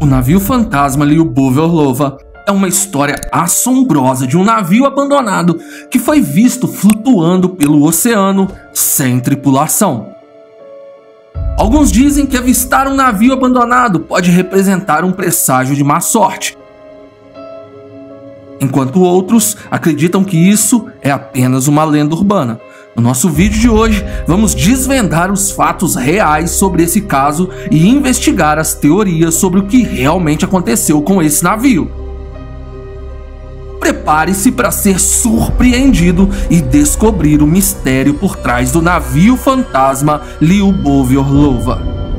O navio fantasma Lyubov Orlova é uma história assombrosa de um navio abandonado que foi visto flutuando pelo oceano sem tripulação. Alguns dizem que avistar um navio abandonado pode representar um presságio de má sorte, enquanto outros acreditam que isso é apenas uma lenda urbana. No nosso vídeo de hoje, vamos desvendar os fatos reais sobre esse caso e investigar as teorias sobre o que realmente aconteceu com esse navio. Prepare-se para ser surpreendido e descobrir o mistério por trás do navio fantasma Lyubov Orlova.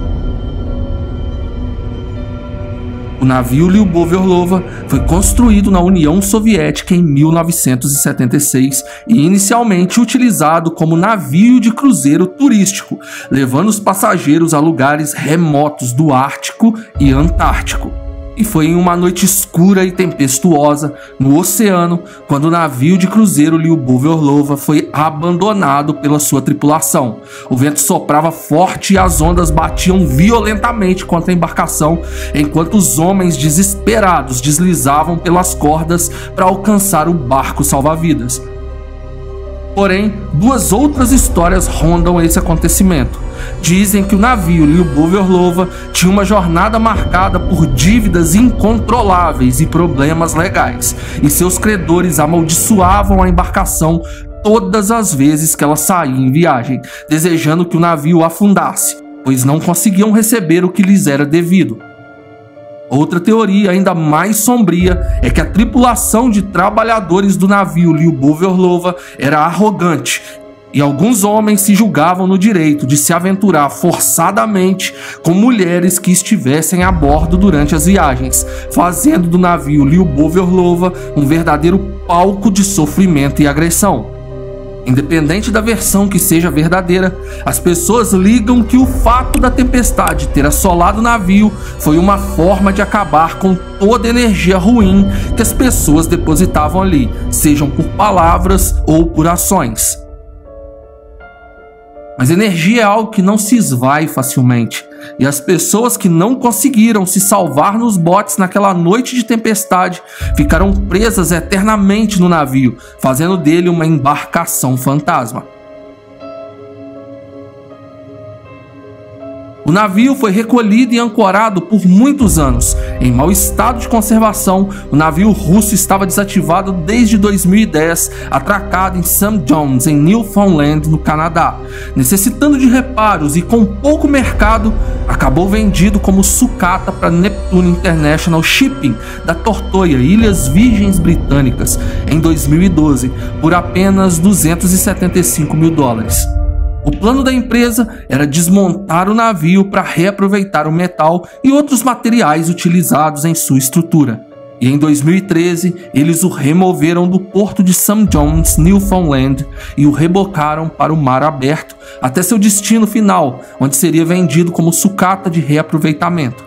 O navio Lyubov Orlova foi construído na União Soviética em 1976 e inicialmente utilizado como navio de cruzeiro turístico, levando os passageiros a lugares remotos do Ártico e Antártico. E foi em uma noite escura e tempestuosa no oceano quando o navio de cruzeiro Lyubov Orlova foi abandonado pela sua tripulação. O vento soprava forte e as ondas batiam violentamente contra a embarcação, enquanto os homens desesperados deslizavam pelas cordas para alcançar o barco salva-vidas. Porém, duas outras histórias rondam esse acontecimento. Dizem que o navio Lyubov Orlova tinha uma jornada marcada por dívidas incontroláveis e problemas legais, e seus credores amaldiçoavam a embarcação todas as vezes que ela saía em viagem, desejando que o navio afundasse, pois não conseguiam receber o que lhes era devido. Outra teoria ainda mais sombria é que a tripulação de trabalhadores do navio Lyubov Orlova era arrogante e alguns homens se julgavam no direito de se aventurar forçadamente com mulheres que estivessem a bordo durante as viagens, fazendo do navio Lyubov Orlova um verdadeiro palco de sofrimento e agressão. Independente da versão que seja verdadeira, as pessoas ligam que o fato da tempestade ter assolado o navio foi uma forma de acabar com toda energia ruim que as pessoas depositavam ali, sejam por palavras ou por ações. Mas energia é algo que não se esvai facilmente. E as pessoas que não conseguiram se salvar nos botes naquela noite de tempestade ficaram presas eternamente no navio, fazendo dele uma embarcação fantasma. O navio foi recolhido e ancorado por muitos anos. Em mau estado de conservação, o navio russo estava desativado desde 2010, atracado em St. John's, em Newfoundland, no Canadá. Necessitando de reparos e com pouco mercado, acabou vendido como sucata para Neptune International Shipping da Tortoia, Ilhas Virgens Britânicas, em 2012, por apenas 275 mil dólares. O plano da empresa era desmontar o navio para reaproveitar o metal e outros materiais utilizados em sua estrutura. E em 2013, eles o removeram do porto de St. John's, Newfoundland, e o rebocaram para o mar aberto até seu destino final, onde seria vendido como sucata de reaproveitamento.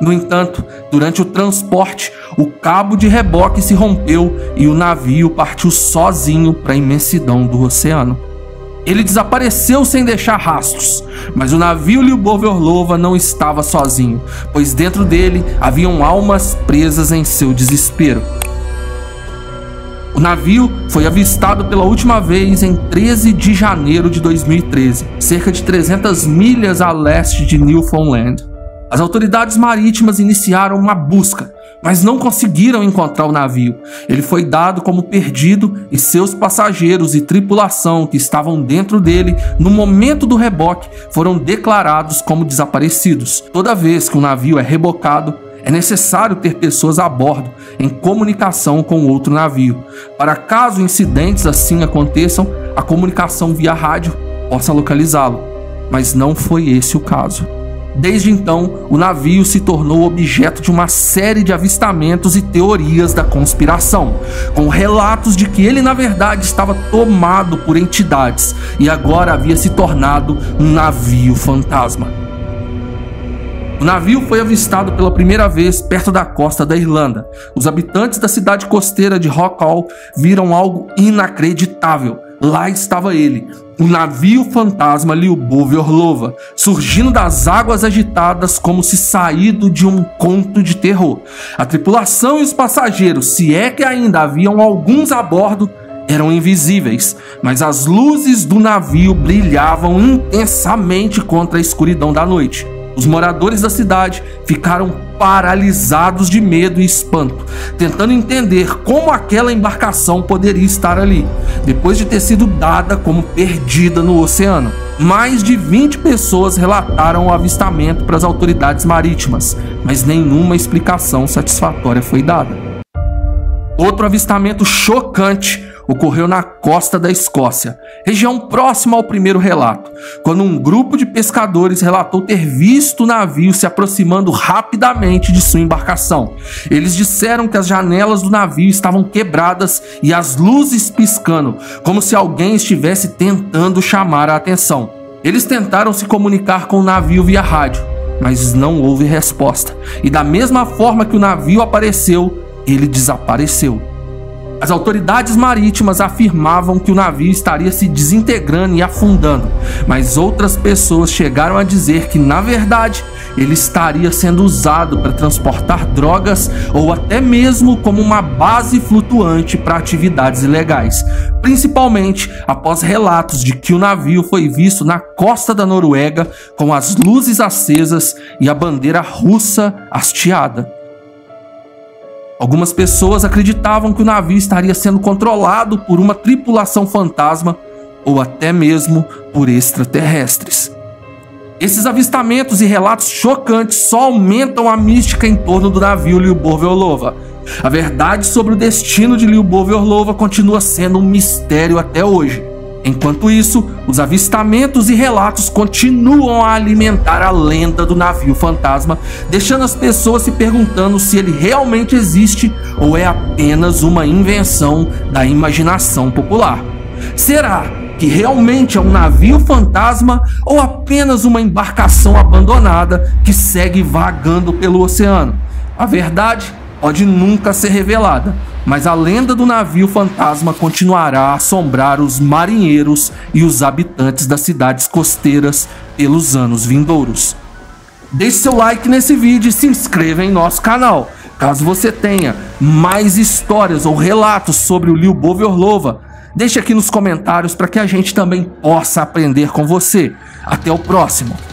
No entanto, durante o transporte, o cabo de reboque se rompeu e o navio partiu sozinho para a imensidão do oceano. Ele desapareceu sem deixar rastros, mas o navio Lyubov Orlova não estava sozinho, pois dentro dele haviam almas presas em seu desespero. O navio foi avistado pela última vez em 13 de janeiro de 2013, cerca de 300 milhas a leste de Newfoundland. As autoridades marítimas iniciaram uma busca, mas não conseguiram encontrar o navio. Ele foi dado como perdido e seus passageiros e tripulação que estavam dentro dele no momento do reboque foram declarados como desaparecidos. Toda vez que um navio é rebocado, é necessário ter pessoas a bordo em comunicação com outro navio, para caso incidentes assim aconteçam, a comunicação via rádio possa localizá-lo. Mas não foi esse o caso. Desde então, o navio se tornou objeto de uma série de avistamentos e teorias da conspiração, com relatos de que ele na verdade estava tomado por entidades e agora havia se tornado um navio fantasma. O navio foi avistado pela primeira vez perto da costa da Irlanda. Os habitantes da cidade costeira de Rockall viram algo inacreditável. Lá estava ele, o navio fantasma Lyubov Orlova, surgindo das águas agitadas como se saído de um conto de terror. A tripulação e os passageiros, se é que ainda haviam alguns a bordo, eram invisíveis, mas as luzes do navio brilhavam intensamente contra a escuridão da noite. Os moradores da cidade ficaram paralisados de medo e espanto, tentando entender como aquela embarcação poderia estar ali, depois de ter sido dada como perdida no oceano. Mais de 20 pessoas relataram o avistamento para as autoridades marítimas, mas nenhuma explicação satisfatória foi dada. Outro avistamento chocante ocorreu na costa da Escócia, região próxima ao primeiro relato, quando um grupo de pescadores relatou ter visto o navio se aproximando rapidamente de sua embarcação. Eles disseram que as janelas do navio estavam quebradas e as luzes piscando, como se alguém estivesse tentando chamar a atenção. Eles tentaram se comunicar com o navio via rádio, mas não houve resposta. E da mesma forma que o navio apareceu, ele desapareceu. As autoridades marítimas afirmavam que o navio estaria se desintegrando e afundando, mas outras pessoas chegaram a dizer que, na verdade, ele estaria sendo usado para transportar drogas ou até mesmo como uma base flutuante para atividades ilegais, principalmente após relatos de que o navio foi visto na costa da Noruega com as luzes acesas e a bandeira russa hasteada. Algumas pessoas acreditavam que o navio estaria sendo controlado por uma tripulação fantasma ou até mesmo por extraterrestres. Esses avistamentos e relatos chocantes só aumentam a mística em torno do navio Lyubov Orlova. A verdade sobre o destino de Lyubov Orlova continua sendo um mistério até hoje. Enquanto isso, os avistamentos e relatos continuam a alimentar a lenda do navio fantasma, deixando as pessoas se perguntando se ele realmente existe ou é apenas uma invenção da imaginação popular. Será que realmente é um navio fantasma ou apenas uma embarcação abandonada que segue vagando pelo oceano? A verdade pode nunca ser revelada, mas a lenda do navio fantasma continuará a assombrar os marinheiros e os habitantes das cidades costeiras pelos anos vindouros. Deixe seu like nesse vídeo e se inscreva em nosso canal. Caso você tenha mais histórias ou relatos sobre o Lyubov Orlova, deixe aqui nos comentários para que a gente também possa aprender com você. Até o próximo!